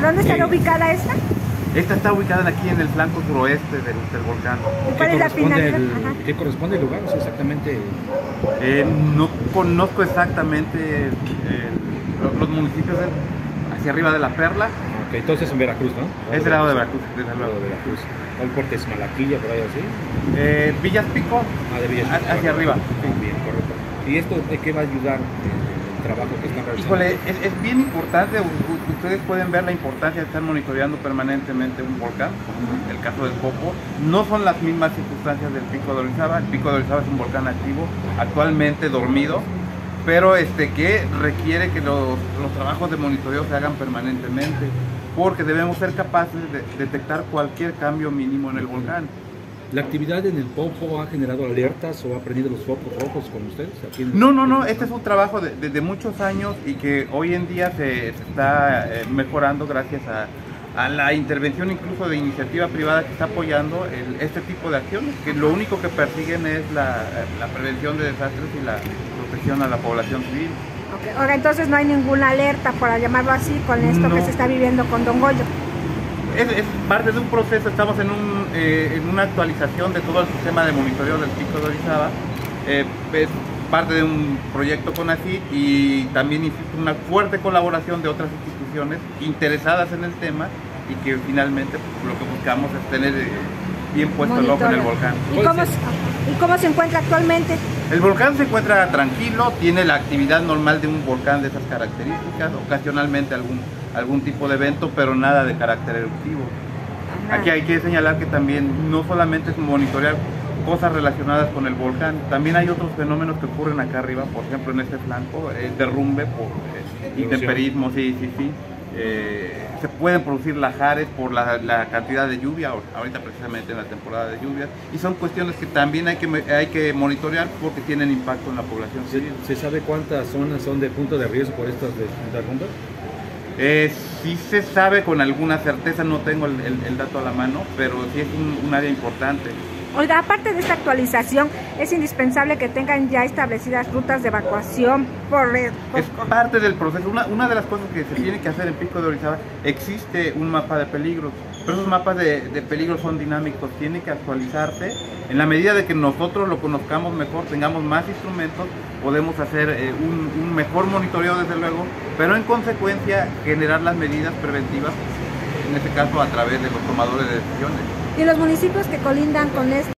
dónde estará ubicada esta? Esta está ubicada aquí en el flanco suroeste del, del volcán. ¿Y cuál es la corresponde finalidad? el- Ajá. ¿Qué corresponde el lugar? O sea, exactamente. Eh, no conozco exactamente eh, los, los municipios del- hacia arriba de la Perla. Ok, entonces en Veracruz, ¿no? Es del lado de Veracruz, desde Del luego. lado de Veracruz. ¿Cuál puerto es Malaquilla, por ahí así? Eh, Villas Pico, Ah, de Villas. Ha- hacia arriba, sí. Ah, bien, correcto. ¿Y esto de qué va a ayudar el trabajo que están realizando? Híjole, es, es bien importante, ustedes pueden ver la importancia de estar monitoreando permanentemente un volcán, el caso del Popo, no son las mismas circunstancias del Pico de Orizaba, el Pico de Orizaba es un volcán activo, actualmente dormido, pero este que requiere que los, los trabajos de monitoreo se hagan permanentemente, porque debemos ser capaces de detectar cualquier cambio mínimo en el volcán. ¿La actividad en el Popo ha generado alertas o ha prendido los focos rojos con ustedes? Aquí en- No, no, no, este es un trabajo de, de- de muchos años y que hoy en día se, se está eh, mejorando gracias a, a la intervención incluso de iniciativa privada que está apoyando el- este tipo de acciones, que lo único que persiguen es la, la prevención de desastres y la protección a la población civil. Ok, Ahora entonces no hay ninguna alerta, para llamarlo así, con esto que se está viviendo con Don Goyo. Es, es parte de un proceso, estamos en, un, eh, en una actualización de todo el sistema de monitoreo del Pico de Orizaba. Eh, es parte de un proyecto con ACID y también insisto, una fuerte colaboración de otras instituciones interesadas en el tema y que finalmente pues, lo que buscamos es tener eh, bien puesto el ojo en el volcán. ¿Y cómo, se- ¿Y cómo se encuentra actualmente? El volcán se encuentra tranquilo, tiene la actividad normal de un volcán de esas características, ocasionalmente algún, algún tipo de evento, pero nada de carácter eruptivo. Aquí hay que señalar que también no solamente es monitorear cosas relacionadas con el volcán, también hay otros fenómenos que ocurren acá arriba, por ejemplo en este flanco, eh, derrumbe por eh, intemperismo, sí, sí, sí. Eh, se pueden producir lajares por la, la cantidad de lluvia, ahor- ahorita precisamente en la temporada de lluvias, y son cuestiones que también hay que, hay que monitorear porque tienen impacto en la población ¿Se, civil. se sabe cuántas zonas son de punto de riesgo por estas de- derrumbes? Eh, sí se sabe con alguna certeza, no tengo el, dato a la mano, pero sí es un área importante. Oiga, aparte de esta actualización, es indispensable que tengan ya establecidas rutas de evacuación por... por- Es parte del proceso. Una, una de las cosas que se tiene que hacer en Pico de Orizaba, existe un mapa de peligros, pero esos mapas de, de peligros son dinámicos, tiene que actualizarse. En la medida de que nosotros lo conozcamos mejor, tengamos más instrumentos, podemos hacer eh, un, un mejor monitoreo desde luego, pero en consecuencia generar las medidas preventivas, en este caso a través de los tomadores de decisiones. Y los municipios que colindan con esto.